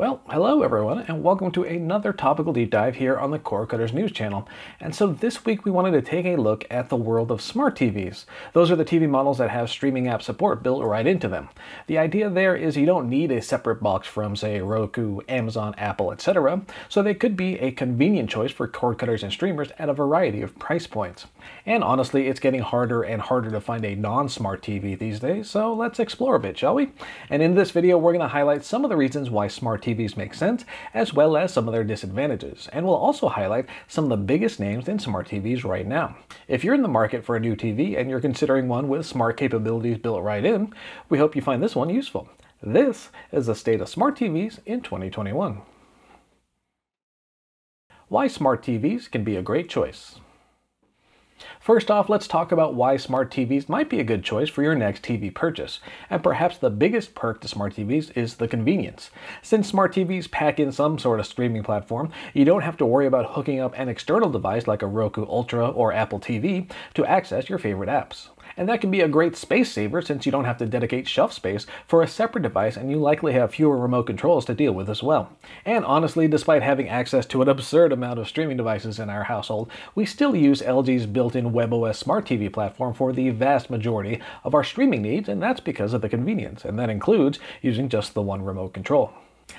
Well, hello everyone, and welcome to another topical deep dive here on the Cord Cutters News channel. And so this week we wanted to take a look at the world of smart TVs. Those are the TV models that have streaming app support built right into them. The idea there is you don't need a separate box from, say, Roku, Amazon, Apple, etc., so they could be a convenient choice for cord cutters and streamers at a variety of price points. And honestly, it's getting harder and harder to find a non-smart TV these days, so let's explore a bit, shall we? And in this video, we're going to highlight some of the reasons why smart TVs TVs make sense, as well as some of their disadvantages, and we'll also highlight some of the biggest names in smart TVs right now. If you're in the market for a new TV and you're considering one with smart capabilities built right in, we hope you find this one useful. This is the state of smart TVs in 2021. Why smart TVs can be a great choice. First off, let's talk about why smart TVs might be a good choice for your next TV purchase. And perhaps the biggest perk to smart TVs is the convenience. Since smart TVs pack in some sort of streaming platform, you don't have to worry about hooking up an external device like a Roku Ultra or Apple TV to access your favorite apps. And that can be a great space saver since you don't have to dedicate shelf space for a separate device and you likely have fewer remote controls to deal with as well. And honestly, despite having access to an absurd amount of streaming devices in our household, we still use LG's built-in WebOS Smart TV platform for the vast majority of our streaming needs, and that's because of the convenience, and that includes using just the one remote control.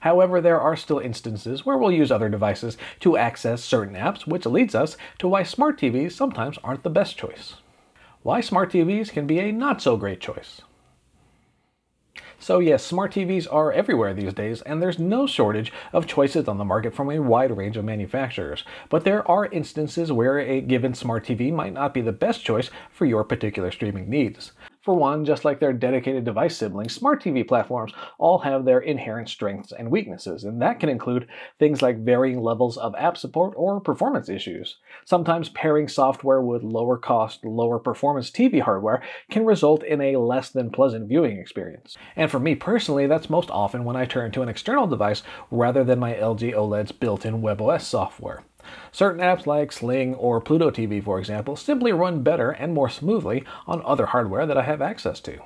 However, there are still instances where we'll use other devices to access certain apps, which leads us to why smart TVs sometimes aren't the best choice why smart TVs can be a not so great choice. So yes, smart TVs are everywhere these days, and there's no shortage of choices on the market from a wide range of manufacturers. But there are instances where a given smart TV might not be the best choice for your particular streaming needs. For one, just like their dedicated device siblings, smart TV platforms all have their inherent strengths and weaknesses, and that can include things like varying levels of app support or performance issues. Sometimes pairing software with lower cost, lower performance TV hardware can result in a less than pleasant viewing experience. And for me personally, that's most often when I turn to an external device rather than my LG OLED's built-in WebOS software. Certain apps like Sling or Pluto TV, for example, simply run better and more smoothly on other hardware that I have access to.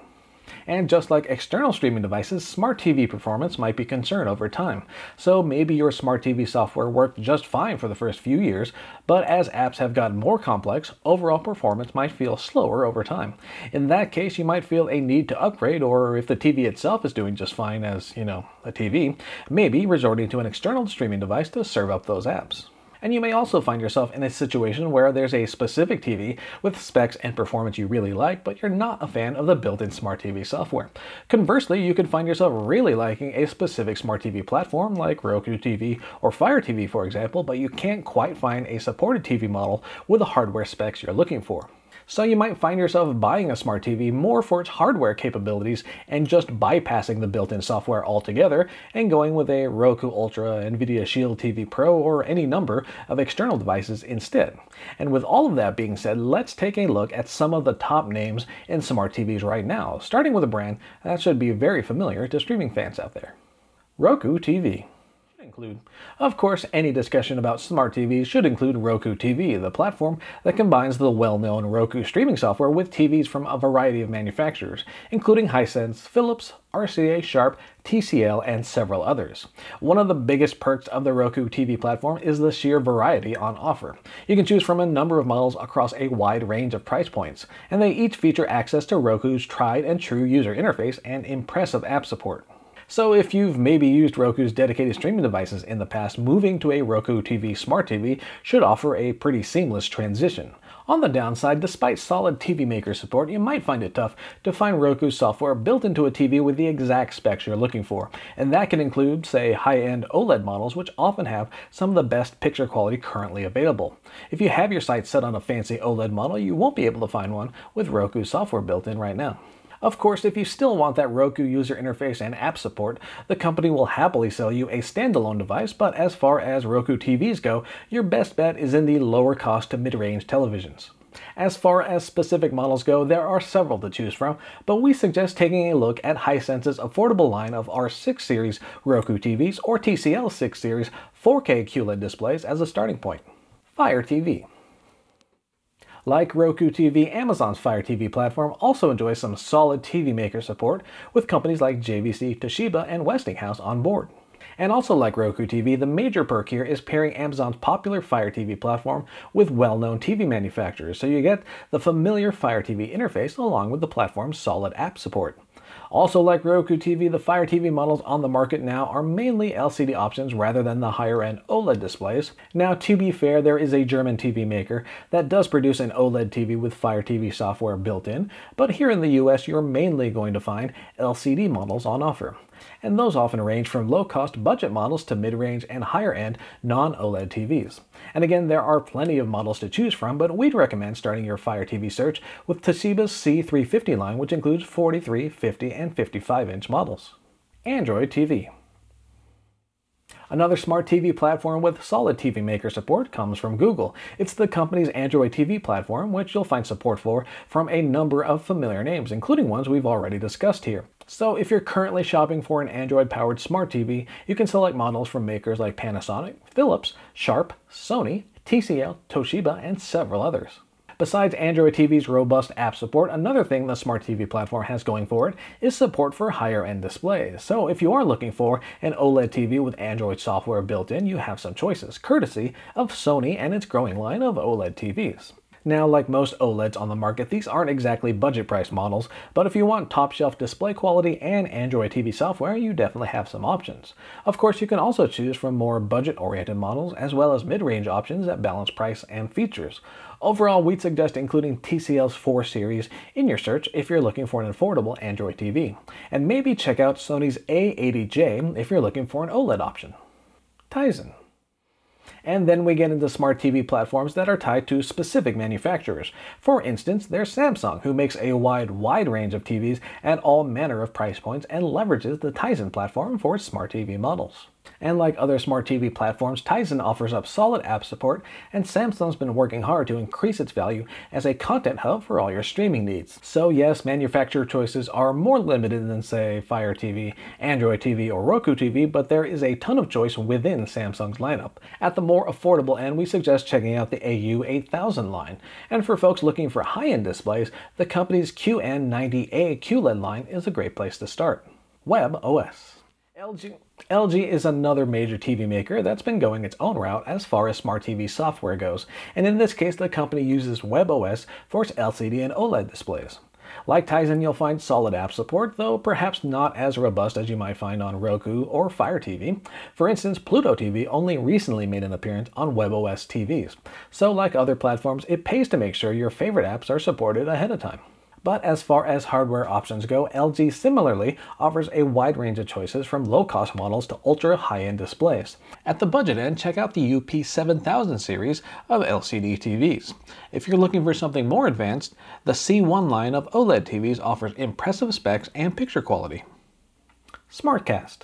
And just like external streaming devices, smart TV performance might be concerned over time. So maybe your smart TV software worked just fine for the first few years, but as apps have gotten more complex, overall performance might feel slower over time. In that case, you might feel a need to upgrade, or if the TV itself is doing just fine as, you know, a TV, maybe resorting to an external streaming device to serve up those apps. And you may also find yourself in a situation where there's a specific TV with specs and performance you really like, but you're not a fan of the built-in smart TV software. Conversely, you could find yourself really liking a specific smart TV platform like Roku TV or Fire TV, for example, but you can't quite find a supported TV model with the hardware specs you're looking for so you might find yourself buying a smart TV more for its hardware capabilities and just bypassing the built-in software altogether and going with a Roku Ultra, Nvidia Shield TV Pro, or any number of external devices instead. And with all of that being said, let's take a look at some of the top names in smart TVs right now, starting with a brand that should be very familiar to streaming fans out there. Roku TV include. Of course, any discussion about smart TVs should include Roku TV, the platform that combines the well-known Roku streaming software with TVs from a variety of manufacturers, including Hisense, Philips, RCA, Sharp, TCL, and several others. One of the biggest perks of the Roku TV platform is the sheer variety on offer. You can choose from a number of models across a wide range of price points, and they each feature access to Roku's tried and true user interface and impressive app support. So if you've maybe used Roku's dedicated streaming devices in the past, moving to a Roku TV Smart TV should offer a pretty seamless transition. On the downside, despite solid TV Maker support, you might find it tough to find Roku software built into a TV with the exact specs you're looking for, and that can include, say, high-end OLED models which often have some of the best picture quality currently available. If you have your sights set on a fancy OLED model, you won't be able to find one with Roku software built in right now. Of course, if you still want that Roku user interface and app support, the company will happily sell you a standalone device, but as far as Roku TVs go, your best bet is in the lower cost to mid-range televisions. As far as specific models go, there are several to choose from, but we suggest taking a look at Hisense's affordable line of R6 series Roku TVs or TCL 6 series 4K QLED displays as a starting point. Fire TV. Like Roku TV, Amazon's Fire TV platform also enjoys some solid TV Maker support with companies like JVC, Toshiba, and Westinghouse on board. And also like Roku TV, the major perk here is pairing Amazon's popular Fire TV platform with well-known TV manufacturers, so you get the familiar Fire TV interface along with the platform's solid app support. Also like Roku TV, the Fire TV models on the market now are mainly LCD options rather than the higher-end OLED displays. Now to be fair, there is a German TV maker that does produce an OLED TV with Fire TV software built in, but here in the US you're mainly going to find LCD models on offer and those often range from low-cost budget models to mid-range and higher-end non-OLED TVs. And again, there are plenty of models to choose from, but we'd recommend starting your Fire TV search with Toshiba's C350 line, which includes 43, 50, and 55-inch models. Android TV. Another smart TV platform with solid TV Maker support comes from Google. It's the company's Android TV platform, which you'll find support for from a number of familiar names, including ones we've already discussed here. So if you're currently shopping for an Android-powered smart TV, you can select models from makers like Panasonic, Philips, Sharp, Sony, TCL, Toshiba, and several others. Besides Android TV's robust app support, another thing the Smart TV platform has going for it is support for higher-end displays. So if you are looking for an OLED TV with Android software built in, you have some choices, courtesy of Sony and its growing line of OLED TVs. Now, like most OLEDs on the market, these aren't exactly budget price models, but if you want top shelf display quality and Android TV software, you definitely have some options. Of course, you can also choose from more budget-oriented models, as well as mid-range options that balance price and features. Overall, we'd suggest including TCL's 4 series in your search if you're looking for an affordable Android TV. And maybe check out Sony's A80J if you're looking for an OLED option. Tizen. And then we get into smart TV platforms that are tied to specific manufacturers. For instance, there's Samsung, who makes a wide, wide range of TVs at all manner of price points and leverages the Tizen platform for its smart TV models. And like other smart TV platforms, Tizen offers up solid app support, and Samsung's been working hard to increase its value as a content hub for all your streaming needs. So yes, manufacturer choices are more limited than say Fire TV, Android TV, or Roku TV, but there is a ton of choice within Samsung's lineup. At the more affordable end, we suggest checking out the AU8000 line. And for folks looking for high-end displays, the company's QN90A QLED line is a great place to start. Web OS. LG, LG is another major TV maker that's been going its own route as far as smart TV software goes, and in this case the company uses WebOS for its LCD and OLED displays. Like Tizen, you'll find solid app support, though perhaps not as robust as you might find on Roku or Fire TV. For instance, Pluto TV only recently made an appearance on WebOS TVs. So like other platforms, it pays to make sure your favorite apps are supported ahead of time. But as far as hardware options go, LG similarly offers a wide range of choices from low-cost models to ultra high-end displays. At the budget end, check out the UP7000 series of LCD TVs. If you're looking for something more advanced, the C1 line of OLED TVs offers impressive specs and picture quality. SmartCast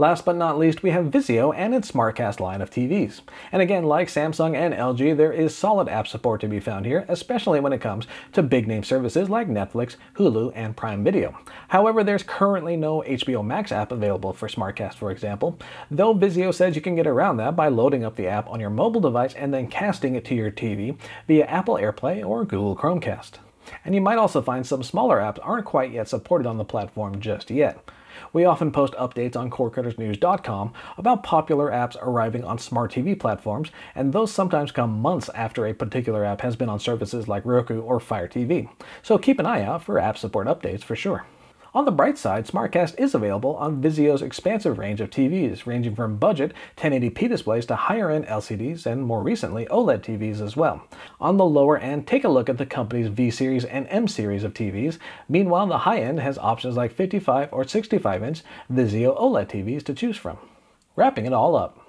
Last but not least, we have Vizio and its SmartCast line of TVs. And again, like Samsung and LG, there is solid app support to be found here, especially when it comes to big name services like Netflix, Hulu, and Prime Video. However, there's currently no HBO Max app available for SmartCast, for example, though Vizio says you can get around that by loading up the app on your mobile device and then casting it to your TV via Apple AirPlay or Google Chromecast. And you might also find some smaller apps aren't quite yet supported on the platform just yet. We often post updates on cordcuttersnews.com about popular apps arriving on smart TV platforms, and those sometimes come months after a particular app has been on services like Roku or Fire TV. So keep an eye out for app support updates for sure. On the bright side, SmartCast is available on Vizio's expansive range of TVs, ranging from budget 1080p displays to higher-end LCDs and more recently OLED TVs as well. On the lower end, take a look at the company's V-Series and M-Series of TVs. Meanwhile, the high end has options like 55 or 65-inch Vizio OLED TVs to choose from. Wrapping it all up.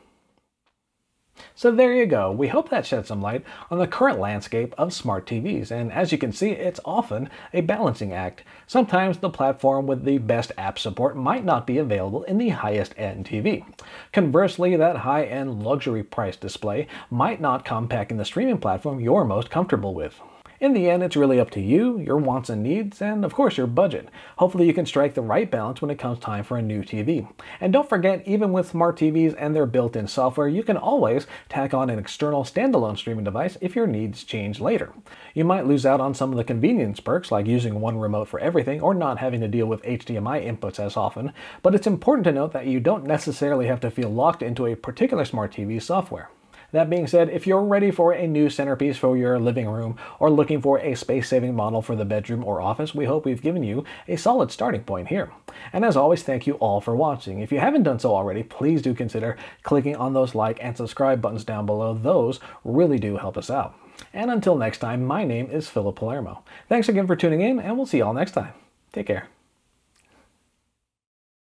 So there you go. We hope that shed some light on the current landscape of smart TVs. And as you can see, it's often a balancing act. Sometimes the platform with the best app support might not be available in the highest end TV. Conversely, that high-end luxury price display might not come back in the streaming platform you're most comfortable with. In the end, it's really up to you, your wants and needs, and of course your budget. Hopefully you can strike the right balance when it comes time for a new TV. And don't forget, even with smart TVs and their built-in software, you can always tack on an external standalone streaming device if your needs change later. You might lose out on some of the convenience perks like using one remote for everything or not having to deal with HDMI inputs as often, but it's important to note that you don't necessarily have to feel locked into a particular smart TV software. That being said, if you're ready for a new centerpiece for your living room or looking for a space-saving model for the bedroom or office, we hope we've given you a solid starting point here. And as always, thank you all for watching. If you haven't done so already, please do consider clicking on those like and subscribe buttons down below. Those really do help us out. And until next time, my name is Philip Palermo. Thanks again for tuning in, and we'll see y'all next time. Take care.